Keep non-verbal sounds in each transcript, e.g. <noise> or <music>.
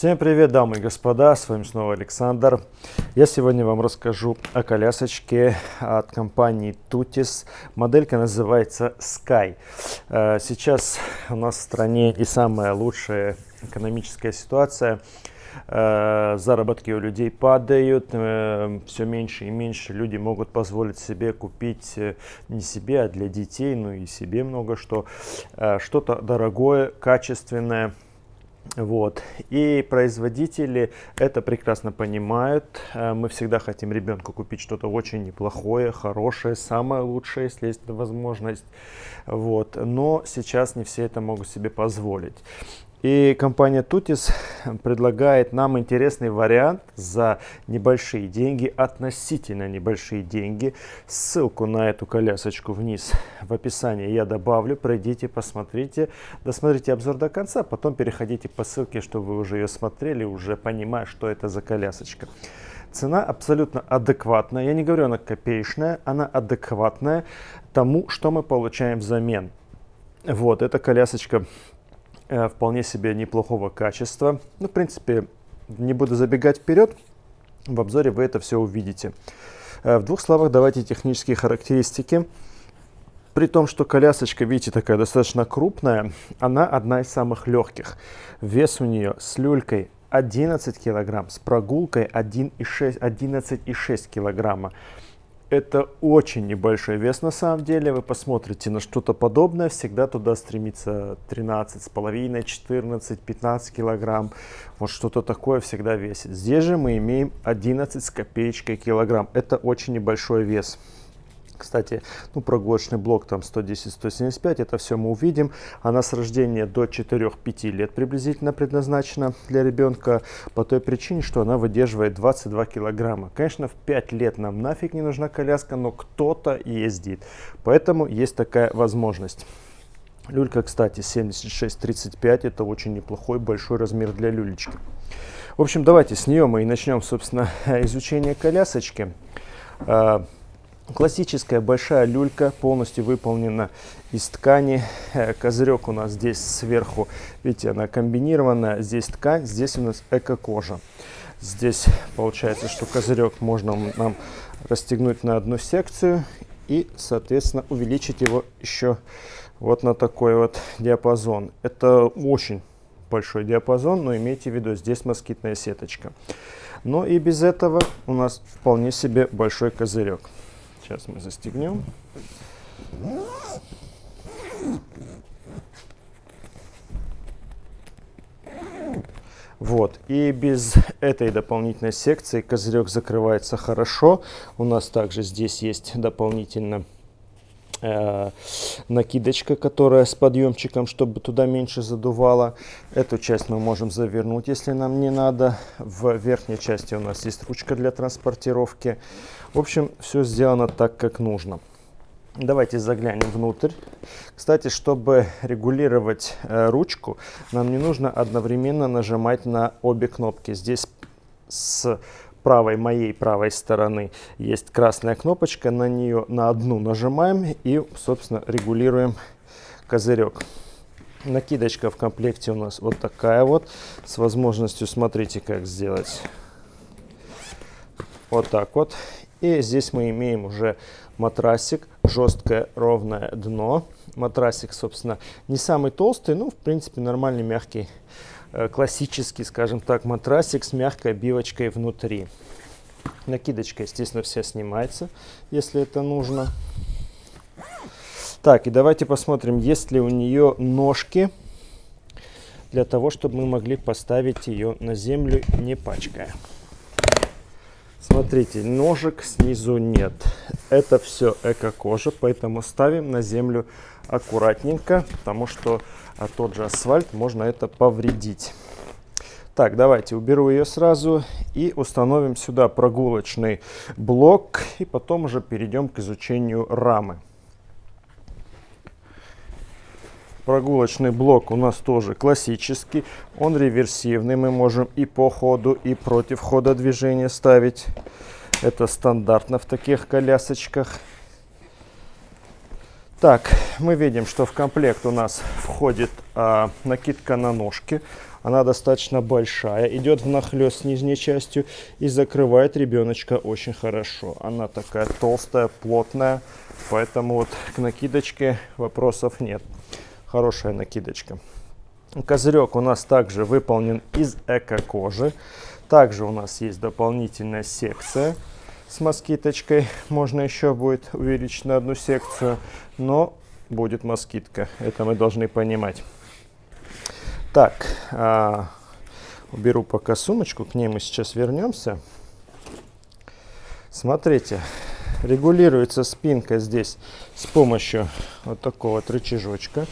Всем привет, дамы и господа, с вами снова Александр. Я сегодня вам расскажу о колясочке от компании Tutis. Моделька называется Sky. Э, сейчас у нас в стране и самая лучшая экономическая ситуация. Э, заработки у людей падают, э, все меньше и меньше люди могут позволить себе купить не себе, а для детей, ну и себе много что, что-то дорогое, качественное, вот. И производители это прекрасно понимают. Э, мы всегда хотим ребенку купить что-то очень неплохое, хорошее, самое лучшее, если есть возможность. Вот. Но сейчас не все это могут себе позволить. И компания Tutis предлагает нам интересный вариант за небольшие деньги, относительно небольшие деньги. Ссылку на эту колясочку вниз в описании я добавлю. Пройдите, посмотрите, досмотрите обзор до конца, потом переходите по ссылке, чтобы вы уже ее смотрели, уже понимая, что это за колясочка. Цена абсолютно адекватная. Я не говорю, она копеечная, она адекватная тому, что мы получаем взамен. Вот, эта колясочка вполне себе неплохого качества. Ну, в принципе, не буду забегать вперед, в обзоре вы это все увидите. Э, в двух словах давайте технические характеристики. При том, что колясочка, видите, такая достаточно крупная, она одна из самых легких. Вес у нее с люлькой 11 килограмм, с прогулкой 11,6 килограмма. Это очень небольшой вес на самом деле. Вы посмотрите на что-то подобное, всегда туда стремится 13,5, 14, 15 килограмм. Вот что-то такое всегда весит. Здесь же мы имеем 11 с копеечкой килограмм. Это очень небольшой вес. Кстати, ну, прогулочный блок там 110-175, это все мы увидим. Она с рождения до 4-5 лет приблизительно предназначена для ребенка по той причине, что она выдерживает 22 килограмма. Конечно, в 5 лет нам нафиг не нужна коляска, но кто-то ездит. Поэтому есть такая возможность. Люлька, кстати, 76-35, это очень неплохой большой размер для люлечки. В общем, давайте с нее мы и начнем, собственно, <laughs> изучение колясочки. Классическая большая люлька полностью выполнена из ткани. Э, козырек у нас здесь сверху, видите, она комбинированная. Здесь ткань, здесь у нас эко-кожа. Здесь получается, что козырек можно нам расстегнуть на одну секцию и, соответственно, увеличить его еще вот на такой вот диапазон. Это очень большой диапазон, но имейте в виду, здесь москитная сеточка. Но и без этого у нас вполне себе большой козырек. Сейчас мы застегнем. Вот, и без этой дополнительной секции козырек закрывается хорошо. У нас также здесь есть дополнительно э, накидочка, которая с подъемчиком, чтобы туда меньше задувало. Эту часть мы можем завернуть, если нам не надо. В верхней части у нас есть ручка для транспортировки. В общем, все сделано так, как нужно. Давайте заглянем внутрь. Кстати, чтобы регулировать э, ручку, нам не нужно одновременно нажимать на обе кнопки. Здесь с правой, моей правой стороны есть красная кнопочка, на нее на одну нажимаем и, собственно, регулируем козырек. Накидочка в комплекте у нас вот такая вот, с возможностью, смотрите, как сделать. Вот так вот. И здесь мы имеем уже матрасик, жесткое ровное дно. Матрасик, собственно, не самый толстый, но в принципе нормальный мягкий, классический, скажем так, матрасик с мягкой обивочкой внутри. Накидочка, естественно, вся снимается, если это нужно. Так, и давайте посмотрим, есть ли у нее ножки для того, чтобы мы могли поставить ее на землю, не пачкая. Смотрите, ножек снизу нет. Это все эко-кожа, поэтому ставим на землю аккуратненько, потому что а тот же асфальт можно это повредить. Так, давайте уберу ее сразу и установим сюда прогулочный блок. И потом уже перейдем к изучению рамы. Прогулочный блок у нас тоже классический. Он реверсивный. Мы можем и по ходу, и против хода движения ставить. Это стандартно в таких колясочках. Так, мы видим, что в комплект у нас входит а, накидка на ножки. Она достаточно большая, идет внахлест с нижней частью и закрывает ребеночка очень хорошо. Она такая толстая, плотная, поэтому вот к накидочке вопросов нет. Хорошая накидочка. Козырек у нас также выполнен из эко-кожи. Также у нас есть дополнительная секция с москиточкой. Можно еще будет увеличить на одну секцию, но будет москитка. Это мы должны понимать. Так, а, уберу пока сумочку, к ней мы сейчас вернемся. Смотрите, регулируется спинка здесь с помощью вот такого вот рычажочка.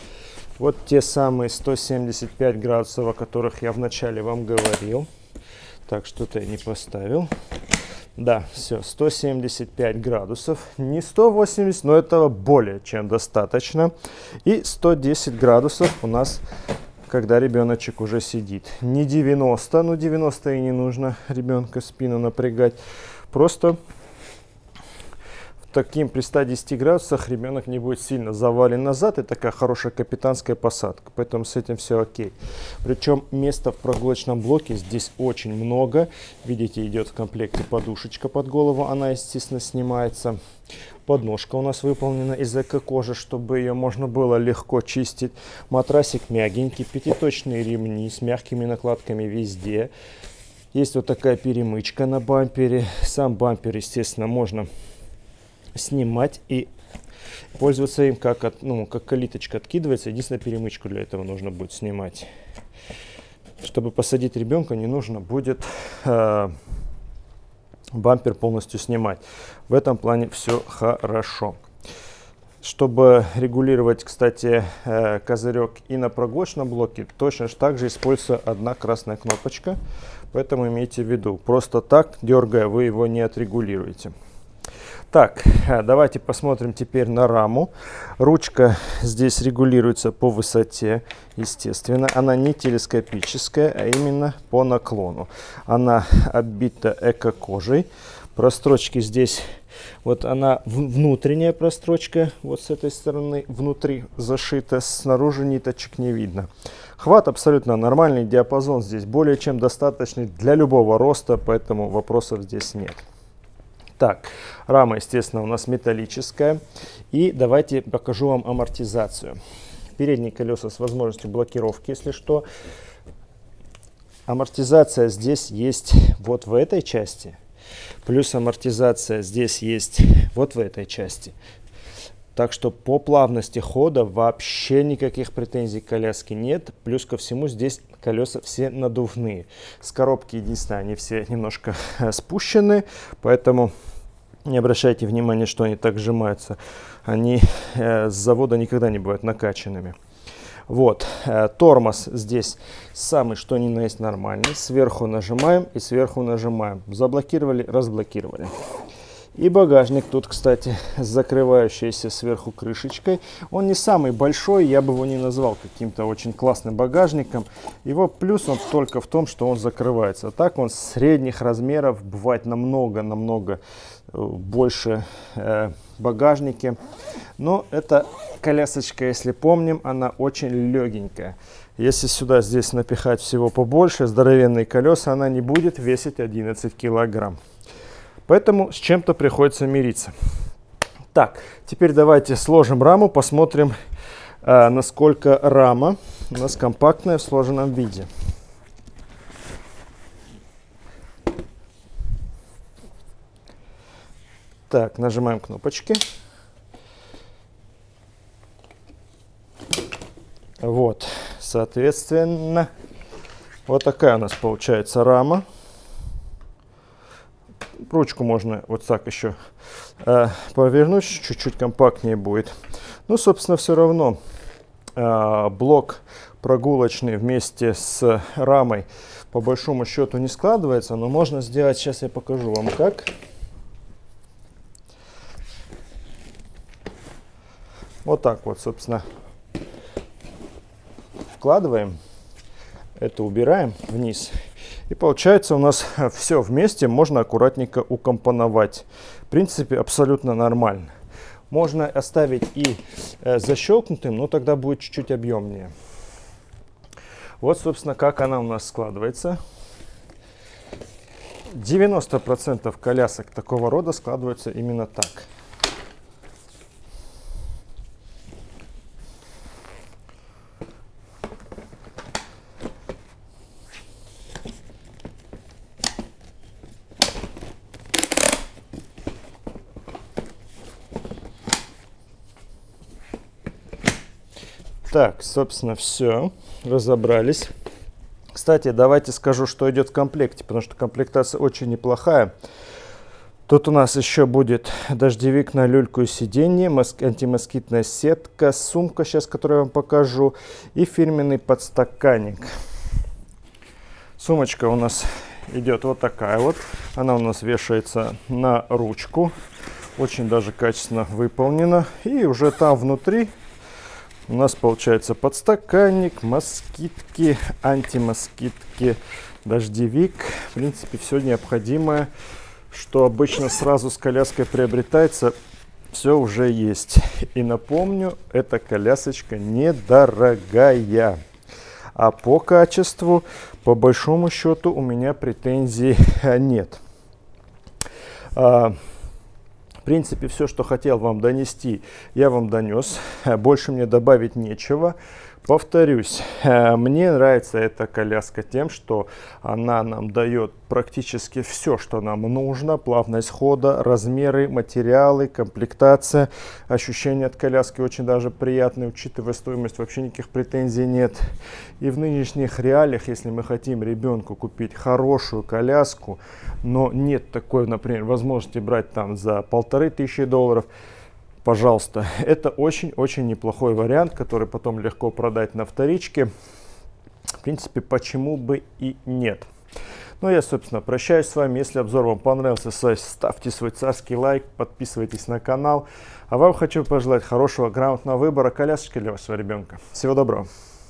Вот те самые 175 градусов, о которых я вначале вам говорил. Так, что-то я не поставил. Да, все, 175 градусов. Не 180, но этого более чем достаточно. И 110 градусов у нас, когда ребеночек уже сидит. Не 90, ну 90 и не нужно ребенка спину напрягать. Просто таким при 110 градусах ребенок не будет сильно завален назад. Это такая хорошая капитанская посадка. Поэтому с этим все окей. Причем места в прогулочном блоке здесь очень много. Видите, идет в комплекте подушечка под голову. Она, естественно, снимается. Подножка у нас выполнена из эко-кожи, чтобы ее можно было легко чистить. Матрасик мягенький, пятиточные ремни с мягкими накладками везде. Есть вот такая перемычка на бампере. Сам бампер, естественно, можно снимать и пользоваться им как, от, ну, как калиточка откидывается. Единственное, перемычку для этого нужно будет снимать. Чтобы посадить ребенка, не нужно будет э, бампер полностью снимать. В этом плане все хорошо. Чтобы регулировать, кстати, э, козырек и на прогулочном блоке, точно так же используется одна красная кнопочка. Поэтому имейте в виду, просто так, дергая, вы его не отрегулируете. Так, э, давайте посмотрим теперь на раму. Ручка здесь регулируется по высоте, естественно. Она не телескопическая, а именно по наклону. Она оббита эко-кожей. Прострочки здесь, вот она внутренняя прострочка, вот с этой стороны внутри зашита, снаружи ниточек не видно. Хват абсолютно нормальный, диапазон здесь более чем достаточный для любого роста, поэтому вопросов здесь нет. Так, рама, естественно, у нас металлическая. И давайте покажу вам амортизацию. Передние колеса с возможностью блокировки, если что. Амортизация здесь есть вот в этой части. Плюс амортизация здесь есть вот в этой части. Так что по плавности хода вообще никаких претензий к коляске нет. Плюс ко всему здесь колеса все надувные. С коробки единственное, они все немножко спущены, поэтому не обращайте внимания, что они так сжимаются. Они э, с завода никогда не бывают накачанными. Вот, э, тормоз здесь самый что ни на есть нормальный. Сверху нажимаем и сверху нажимаем. Заблокировали, разблокировали. И багажник тут, кстати, <laughs> с закрывающейся сверху крышечкой. Он не самый большой, я бы его не назвал каким-то очень классным багажником. Его плюс он только в том, что он закрывается. А так он средних размеров, бывает намного-намного э, больше э, багажники. Но эта колясочка, если помним, она очень легенькая. Если сюда здесь напихать всего побольше, здоровенные колеса, она не будет весить 11 килограмм. Поэтому с чем-то приходится мириться. Так, теперь давайте сложим раму, посмотрим, э, насколько рама у нас компактная в сложенном виде. Так, нажимаем кнопочки. Вот, соответственно, вот такая у нас получается рама ручку можно вот так еще э, повернуть, чуть-чуть компактнее будет. Ну, собственно, все равно э, блок прогулочный вместе с рамой по большому счету не складывается, но можно сделать, сейчас я покажу вам как. Вот так вот, собственно, вкладываем, это убираем вниз и получается у нас <laughs> все вместе можно аккуратненько укомпоновать. В принципе, абсолютно нормально. Можно оставить и э, защелкнутым, но тогда будет чуть-чуть объемнее. Вот, собственно, как она у нас складывается. 90% колясок такого рода складываются именно так. Так, собственно, все. Разобрались. Кстати, давайте скажу, что идет в комплекте, потому что комплектация очень неплохая. Тут у нас еще будет дождевик на люльку и сиденье, антимоскитная сетка, сумка сейчас, которую я вам покажу, и фирменный подстаканник. Сумочка у нас идет вот такая вот. Она у нас вешается на ручку. Очень даже качественно выполнена. И уже там внутри у нас получается подстаканник, москитки, антимоскитки, дождевик. В принципе, все необходимое, что обычно сразу с коляской приобретается, все уже есть. И напомню, эта колясочка недорогая. А по качеству, по большому счету, у меня претензий нет. Принципе, все, что хотел вам донести, я вам донес. Больше мне добавить нечего. Повторюсь, э, мне нравится эта коляска тем, что она нам дает практически все, что нам нужно. Плавность хода, размеры, материалы, комплектация. Ощущение от коляски очень даже приятное, учитывая стоимость, вообще никаких претензий нет. И в нынешних реалиях, если мы хотим ребенку купить хорошую коляску, но нет такой, например, возможности брать там за полторы тысячи долларов, пожалуйста. <laughs> Это очень-очень неплохой вариант, который потом легко продать на вторичке. В принципе, почему бы и нет. Ну, я, собственно, прощаюсь с вами. Если обзор вам понравился, ставьте свой царский лайк, подписывайтесь на канал. А вам хочу пожелать хорошего, грамотного выбора колясочки для вашего ребенка. Всего доброго.